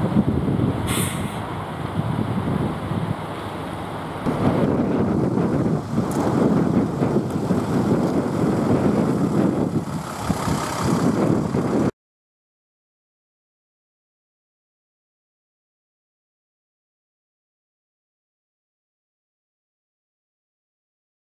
フッ。